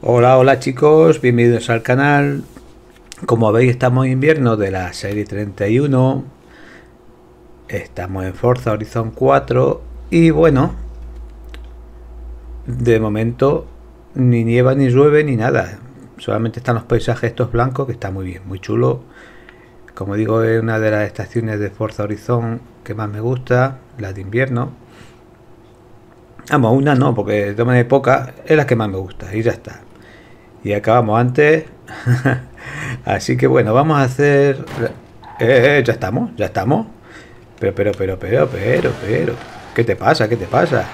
Hola, hola chicos, bienvenidos al canal. Como veis estamos en invierno de la serie 31. Estamos en Forza Horizon 4 y bueno, de momento ni nieva ni llueve ni nada. Solamente están los paisajes estos blancos que está muy bien, muy chulo. Como digo, es una de las estaciones de Forza Horizon que más me gusta, la de invierno. Vamos, una no, porque de manera poca es la que más me gusta y ya está. Y acabamos antes. Así que bueno, vamos a hacer... Eh, ya estamos, ya estamos. Pero, pero, pero, pero, pero, pero. ¿Qué te pasa? ¿Qué te pasa?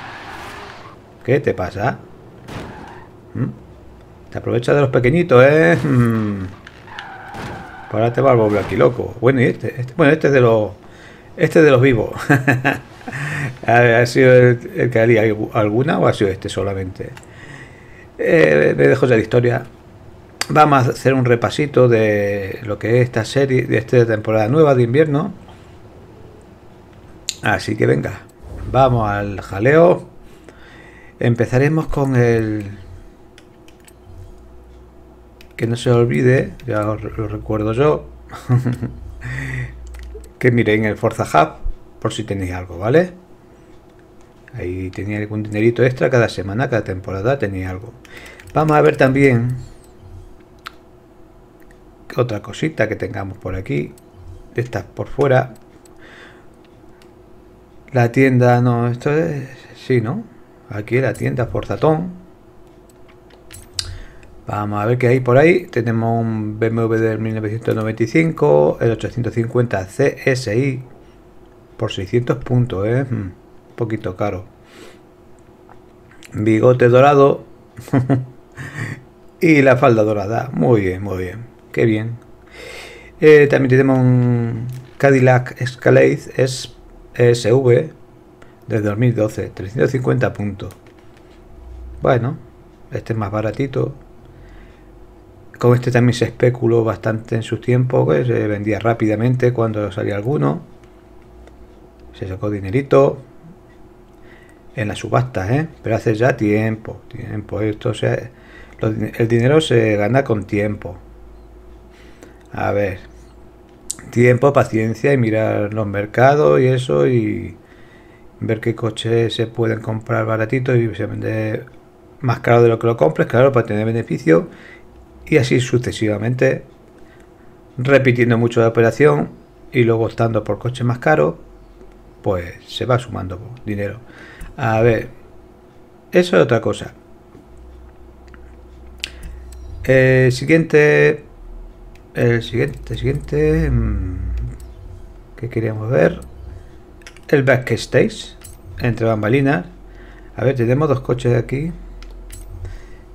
¿Qué te pasa? ¿Mm? Te aprovecha de los pequeñitos, ¿eh? Ahora te va a volver aquí loco. Bueno, y este, este, bueno, este es de los... Este es de los vivos. ¿Ha sido el, que haría alguna o ha sido este solamente? Eh, me dejo ya la historia. Vamos a hacer un repasito de lo que es esta serie, de esta temporada nueva de invierno. Así que venga, vamos al jaleo. Empezaremos con el... Que no se olvide, ya lo recuerdo yo. que miren el Forza Hub por si tenéis algo, ¿vale? Ahí tenía algún dinerito extra cada semana, cada temporada tenía algo. Vamos a ver también otra cosita que tengamos por aquí. Estas por fuera. La tienda, no, esto es... Sí, ¿no? Aquí la tienda Forzatón. Vamos a ver qué hay por ahí. Tenemos un BMW del 1995, el 850 CSI por 600 puntos, ¿eh? Un poquito caro. Bigote dorado. y la falda dorada. Muy bien, muy bien. Qué bien. Eh, también tenemos un Cadillac Escalade SV de 2012. 350 puntos. Bueno, este es más baratito. Con este también se especuló bastante en su tiempo, que se vendía rápidamente cuando salía alguno. Se sacó dinerito en las subastas, ¿eh? pero hace ya tiempo, tiempo. Esto sea, el dinero se gana con tiempo. A ver, tiempo, paciencia y mirar los mercados y eso y ver qué coches se pueden comprar baratitos y se vende más caro de lo que lo compres, claro, para tener beneficio y así sucesivamente, repitiendo mucho la operación y luego estando por coches más caros, pues se va sumando dinero. A ver, eso es otra cosa. El siguiente, el siguiente, siguiente, mm, que queríamos ver, el backstage entre bambalinas. A ver, tenemos dos coches aquí.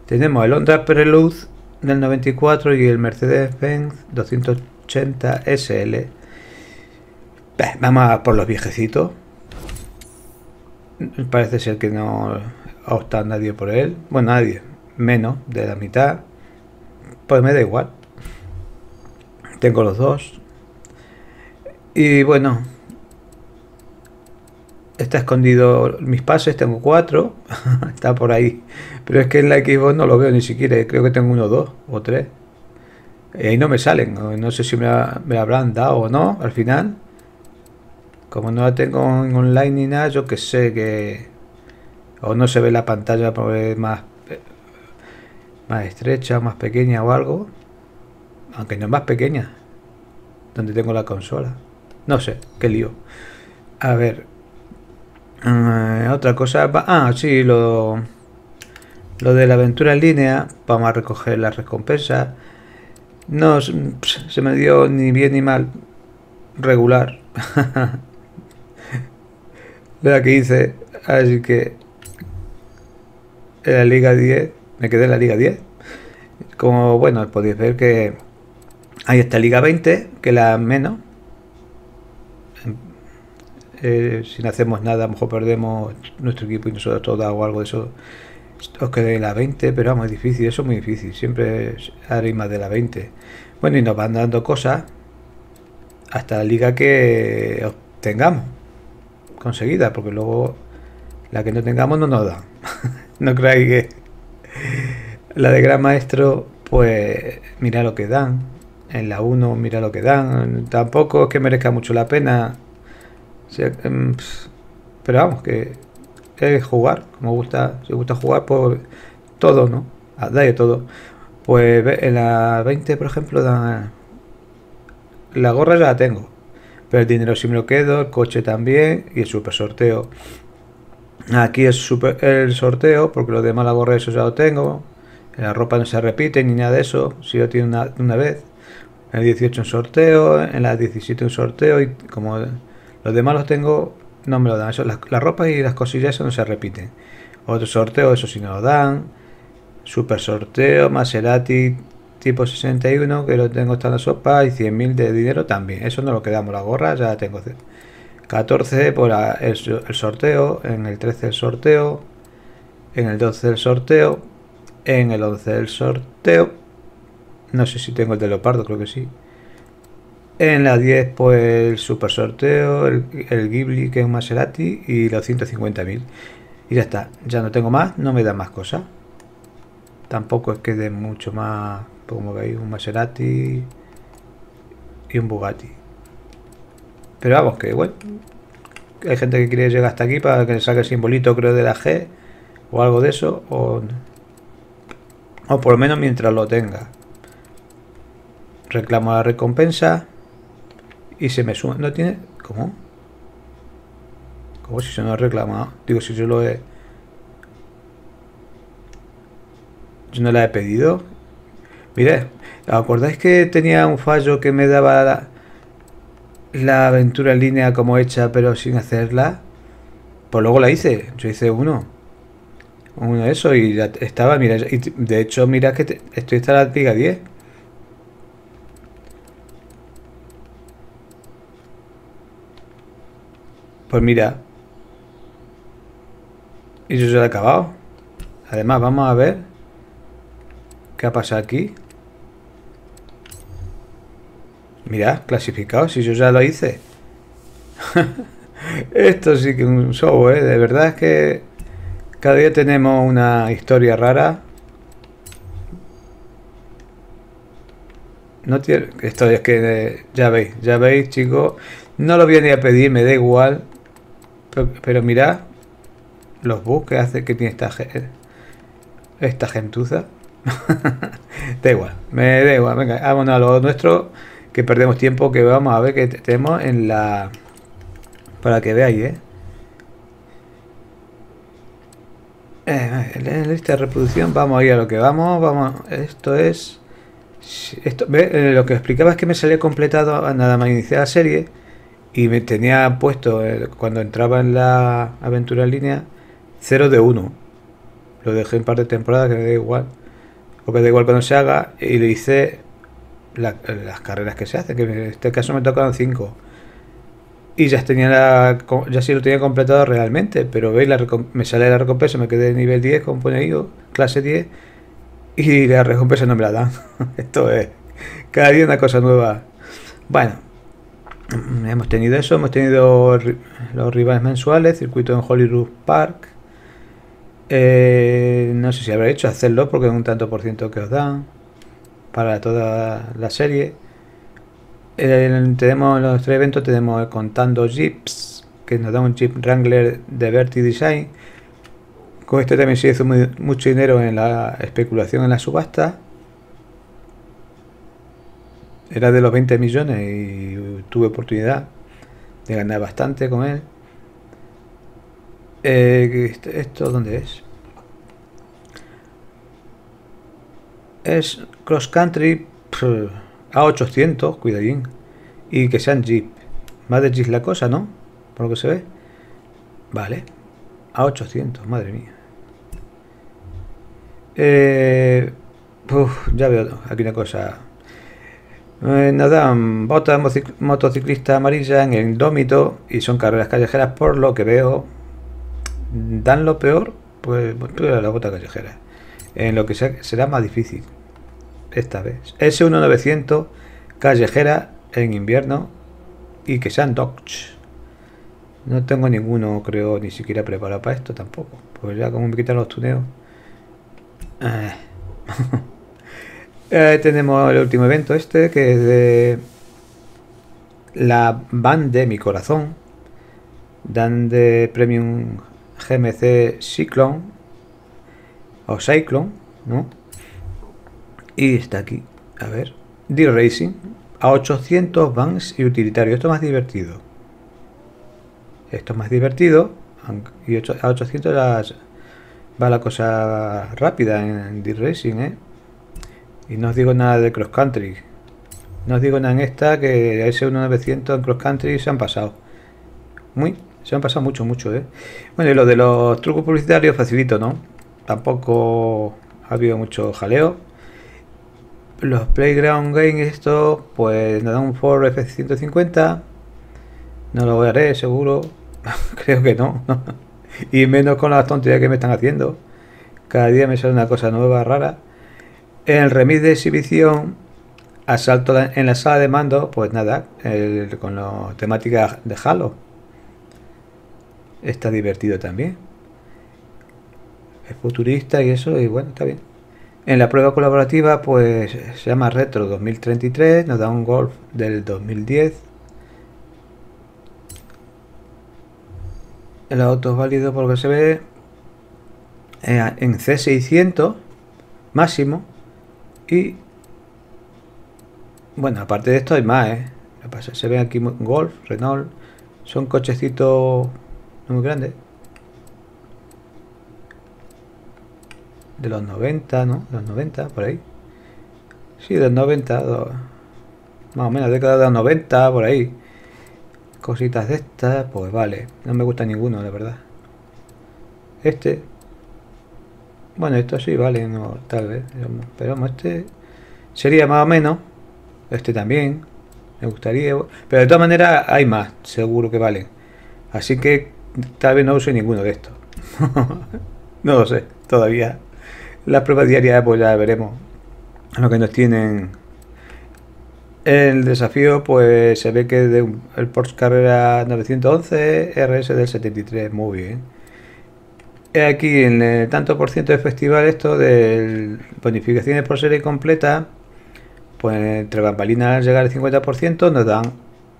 Tenemos el Honda Prelude del 94 y el Mercedes-Benz 280 SL. vamos a por los viejecitos. Parece ser que no opta nadie por él. Bueno, nadie. Menos de la mitad. Pues me da igual. Tengo los dos. Y bueno. Está escondido mis pases, tengo cuatro. está por ahí. Pero es que en la Xbox no lo veo ni siquiera. Creo que tengo uno, dos o tres. Y ahí no me salen. No sé si me, me habrán dado o no al final. Como no la tengo en online ni nada, yo que sé que... O no se ve la pantalla más, más estrecha, más pequeña o algo. Aunque no es más pequeña. Donde tengo la consola. No sé, qué lío. A ver. Eh, otra cosa. Ah, sí, lo... Lo de la aventura en línea. Vamos a recoger la recompensa. No, se me dio ni bien ni mal. Regular. la que hice. Así que en la Liga 10, me quedé en la Liga 10. Como bueno, podéis ver que hay esta Liga 20, que la menos. Eh, si no hacemos nada, a lo mejor perdemos nuestro equipo y nosotros todo o algo de eso. Os quedé en la 20, pero vamos, es difícil, eso es muy difícil. Siempre haré más de la 20. Bueno, y nos van dando cosas hasta la liga que obtengamos conseguida, porque luego la que no tengamos no nos da. no creáis que... La de Gran Maestro, pues mira lo que dan. En la 1 mira lo que dan. Tampoco es que merezca mucho la pena. Em, pero vamos, que jugar. Como gusta, si gusta jugar, pues todo, ¿no? Ah, da de todo. Pues en la 20, por ejemplo, dan... la gorra ya la tengo. Pero el dinero sí me lo quedo, el coche también y el super sorteo. Aquí es super, el sorteo, porque lo demás la gorra eso ya lo tengo. La ropa no se repite ni nada de eso, si lo tiene una, una vez. En el 18 un sorteo, en la 17 un sorteo y como los demás los tengo, no me lo dan. Eso, la, ropa y las cosillas eso no se repiten. Otro sorteo, eso sí no lo dan. Super sorteo, Maserati tipo 61, que lo tengo hasta en la sopa, y 100.000 de dinero también. Eso no lo quedamos, la gorra ya la tengo. 14 por el, sorteo, en el 13 el sorteo, en el 12 el sorteo, en el 11 el sorteo. No sé si tengo el de leopardo, creo que sí. En la 10 pues el super sorteo, el, Ghibli que es un Maserati y los 150.000. Y ya está, ya no tengo más, no me da más cosas. Tampoco es que dé mucho más, como veis, un Maserati y un Bugatti. Pero vamos, que bueno. Hay gente que quiere llegar hasta aquí para que le saque el simbolito, creo, de la G o algo de eso. O, o por lo menos mientras lo tenga. Reclamo la recompensa y se me suma. ¿No tiene? ¿Cómo? ¿Cómo si se no ha reclamado? Digo, si yo lo he. Yo no la he pedido. Mire, ¿acordáis que tenía un fallo que me daba la, aventura en línea como hecha pero sin hacerla, pues luego la hice. Yo hice uno. Uno de eso y ya estaba, mira, y de hecho, mira que estoy hasta la liga 10. Pues mira. Y yo ya he acabado. Además, vamos a ver qué ha pasado aquí. Mira, clasificado, si yo ya lo hice. Esto sí que es un show, ¿eh? De verdad es que cada día tenemos una historia rara. No tiene... Esto es que... Ya veis, ya veis, chicos. No lo ni a pedir, me da igual. Pero, mirad los bugs que hace que tiene esta, esta gentuza. da igual, me da igual. Venga, vámonos a lo nuestro que perdemos tiempo, que vamos a ver que tenemos en la... Para que veáis, ¿eh? eh en la lista de reproducción vamos a ir a lo que vamos, vamos, esto es... Esto, eh, Lo que explicaba es que me salía completado nada más iniciar la serie y me tenía puesto eh, cuando entraba en la aventura en línea 0 de 1. Lo dejé en par de temporadas que me da igual. O que da igual cuando se haga y le hice las carreras que se hacen, que en este caso me tocaron 5. Y ya tenía la, ya sí lo tenía completado realmente, pero veis, me sale la recompensa, me quedé nivel 10, como pone ahí, clase 10, y la recompensa no me la dan. Esto es cada día una cosa nueva. Bueno, hemos tenido eso, hemos tenido los rivales mensuales, circuito en Hollywood Park. Eh, no sé si habrá hecho hacerlo porque es un tanto por ciento que os dan para toda la serie. tenemos los tres eventos, tenemos contando Jeeps, que nos da un Jeep Wrangler de Verti Design. Con este también se hizo mucho dinero en la especulación en la subasta. Era de los 20 millones y tuve oportunidad de ganar bastante con él. Eh, ¿Esto dónde es? es cross country a 800, cuidadín. Y que sean Jeep. Más de Jeep la cosa, ¿no? Por lo que se ve. Vale. A 800, madre mía. Eh, ya veo aquí una cosa. Eh, nada, bota motociclista amarilla en el indómito y son carreras callejeras por lo que veo. Dan lo peor, pues, pues la bota callejera. En lo que será más difícil esta vez. S1900 callejera en invierno y que sean Dodge. No tengo ninguno, creo, ni siquiera preparado para esto tampoco. Pues ya como me quitan los tuneos. Eh, Eh, tenemos el último evento este, que es de la band de mi corazón. Dan de Premium GMC Cyclone o Cyclone, ¿no? Y está aquí, a ver, D-Racing a 800 vans y utilitario. Esto es más divertido. Esto es más divertido y a 800 va la cosa rápida en D-Racing, ¿eh? Y no os digo nada de cross country. No os digo nada en esta que ese 1900 en cross country se han pasado. Muy, se han pasado mucho, mucho, ¿eh? Bueno, y lo de los trucos publicitarios facilito, ¿no? Tampoco ha habido mucho jaleo. Los Playground Games, esto, pues nos dan un Ford F-150. No lo haré, seguro. Creo que no. y menos con las tonterías que me están haciendo. Cada día me sale una cosa nueva, rara. En el remix de exhibición, asalto en la sala de mando, pues nada, con la temática de Halo. Está divertido también. Es futurista y eso, y bueno, está bien. En la prueba colaborativa, pues se llama Retro 2033, nos da un Golf del 2010. El auto es válido por lo que se ve eh, en C600 máximo y bueno, aparte de esto hay más, ¿eh? Se ven aquí Golf, Renault, son cochecitos muy grandes. De los 90, ¿no? Los 90, por ahí. Sí, de los 90, más o menos, década de los 90, por ahí. Cositas de estas, pues vale. No me gusta ninguno, de verdad. Este, bueno, esto sí vale, no, tal vez. Pero este sería más o menos. Este también. Me gustaría. Pero de todas maneras hay más, seguro que valen. Así que tal vez no use ninguno de estos. no lo sé, todavía. Las pruebas diarias pues ya veremos lo que nos tienen. El desafío pues se ve que de el Porsche Carrera 911 RS del 73, muy bien aquí en el tanto por ciento de festival esto de bonificaciones por serie completa, pues entre bambalinas al llegar al 50% nos dan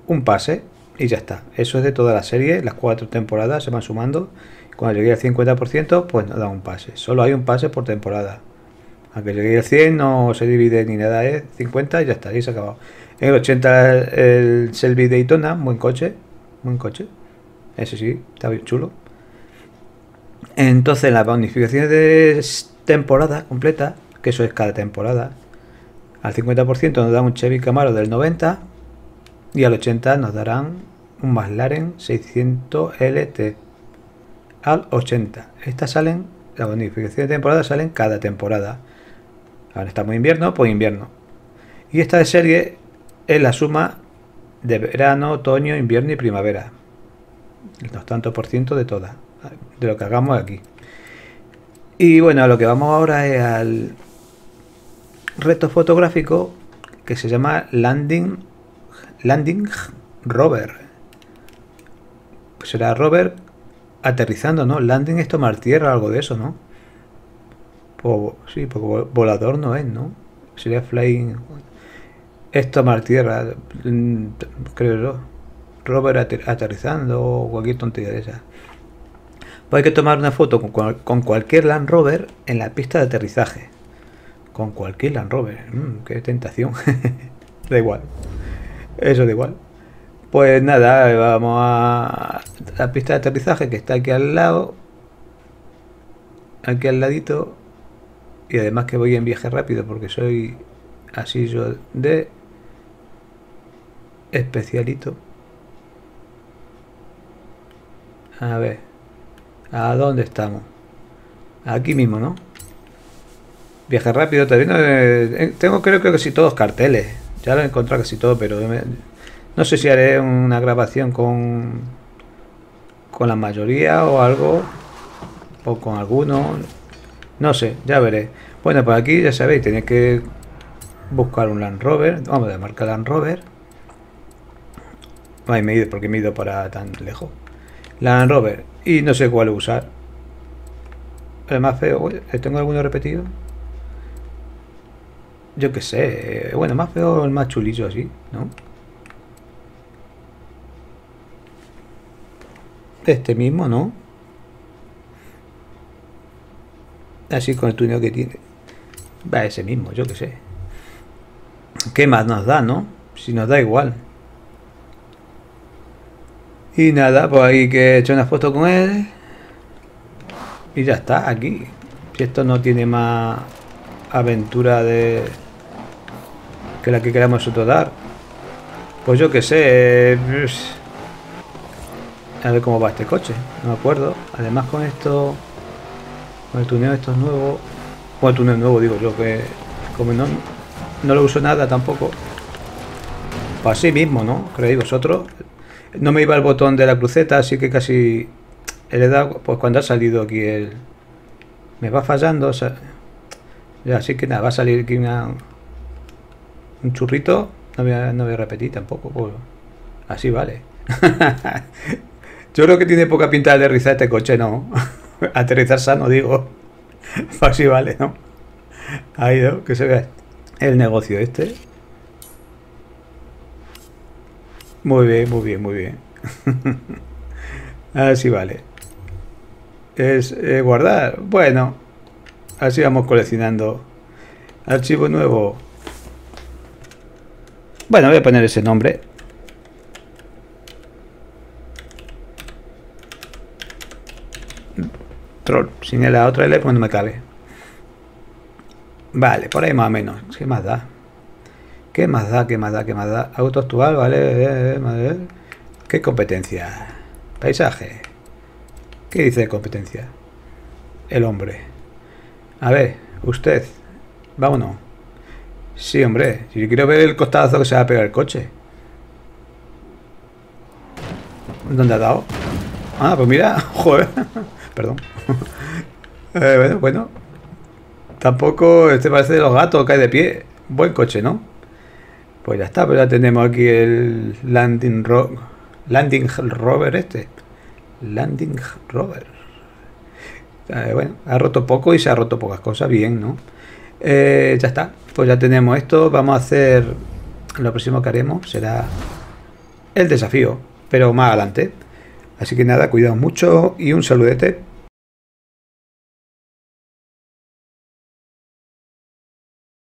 un pase y ya está. Eso es de toda la serie, las cuatro temporadas se van sumando. Cuando llegue al 50% pues nos da un pase. Solo hay un pase por temporada. Aunque llegue al 100 no se divide ni nada, es 50 y ya está, y se ha acabado. En el 80 el Selby Daytona, buen coche, buen coche. Ese sí, está bien chulo. Entonces las bonificaciones de temporada completa, que eso es cada temporada, al 50% nos dan un Chevy Camaro del 90 y al 80 nos darán un McLaren 600 LT. Al 80. Estas salen, las bonificaciones de temporada salen cada temporada. Ahora estamos en invierno, pues invierno. Y esta de serie es la suma de verano, otoño, invierno y primavera. Por ciento de todas de lo que hagamos aquí. Y bueno, lo que vamos ahora es al reto fotográfico que se llama Landing Landing Rover. Pues será Rover aterrizando, ¿no? Landing es tomar tierra, algo de eso, ¿no? Sí, porque volador no es, ¿no? Sería flying. Es tomar tierra, mm, creo yo. Rover aterrizando o cualquier tontería de esa. Pues hay que tomar una foto con, cualquier Land Rover en la pista de aterrizaje. Con cualquier Land Rover. Mm, qué tentación. da igual. Eso da igual. Pues nada, vamos a la pista de aterrizaje que está aquí al lado. Aquí al ladito. Y además que voy en viaje rápido porque soy así yo de especialito. A ver. ¿A dónde estamos? Aquí mismo, ¿no? Viaje rápido, también eh, tengo creo, que casi todos carteles. Ya lo he encontrado casi todo, pero no sé si haré una grabación con con la mayoría o algo o con alguno. No sé, ya veré. Bueno, pues aquí ya sabéis, tenéis que buscar un Land Rover. Vamos a marcar Land Rover. Ay, me he porque me he ido para tan lejos. Land Rover. Y no sé cuál usar. El más feo. ¿Tengo alguno repetido? yo qué sé. Bueno, más feo el más chulillo así, ¿no? Este mismo, ¿no? Así con el túnel que tiene. Va, ese mismo, yo qué sé. ¿Qué más nos da, no? Si nos da igual. Y nada, pues ahí que he hecho una foto con él. Y ya está, aquí. Si esto no tiene más aventura de que la que queramos nosotros dar. Pues yo qué sé. Pues, a ver cómo va este coche. No me acuerdo. Además con esto... Con el tuneo estos nuevos... Bueno, el tuneo nuevo digo yo que... Como no, no lo uso nada tampoco. Pues así mismo, ¿no? Creéis vosotros. No me iba el botón de la cruceta, así que casi... He dado... Pues cuando ha salido aquí el... Me va fallando, o sea, ya, así que nada, va a salir aquí un churrito. No voy, a, no repetir tampoco. Pues, así vale. Yo creo que tiene poca pinta de aterrizar este coche, ¿no? aterrizar sano, digo. así vale, ¿no? Ahí, ¿no? Que se vea el negocio este. Muy bien, muy bien, muy bien. así vale. Es guardar. Bueno, así vamos coleccionando. Archivo nuevo. Bueno, voy a poner ese nombre. Troll. Sin la otra L, pues no me cabe. Vale, por ahí más o menos. ¿Qué más da? ¿Qué más da? ¿Qué más da? ¿Qué más da? Auto actual, vale. Eh, eh, ¿Qué competencia? Paisaje. ¿Qué dice de competencia? El hombre. A ver, usted. Vámonos. Sí, hombre. Si quiero ver el costazo que se va a pegar el coche. ¿Dónde ha dado? Ah, pues mira. Joder. Perdón. Eh, bueno, bueno. Tampoco este parece de los gatos, cae de pie. Buen coche, ¿no? Pues ya está, pero ya tenemos aquí el landing ro landing rover este. Landing rover. Eh, bueno, ha roto poco y se ha roto pocas cosas, bien, ¿no? Eh, ya está, pues ya tenemos esto. Vamos a hacer. Lo próximo que haremos será el desafío, pero más adelante. Así que nada, cuidado mucho y un saludete.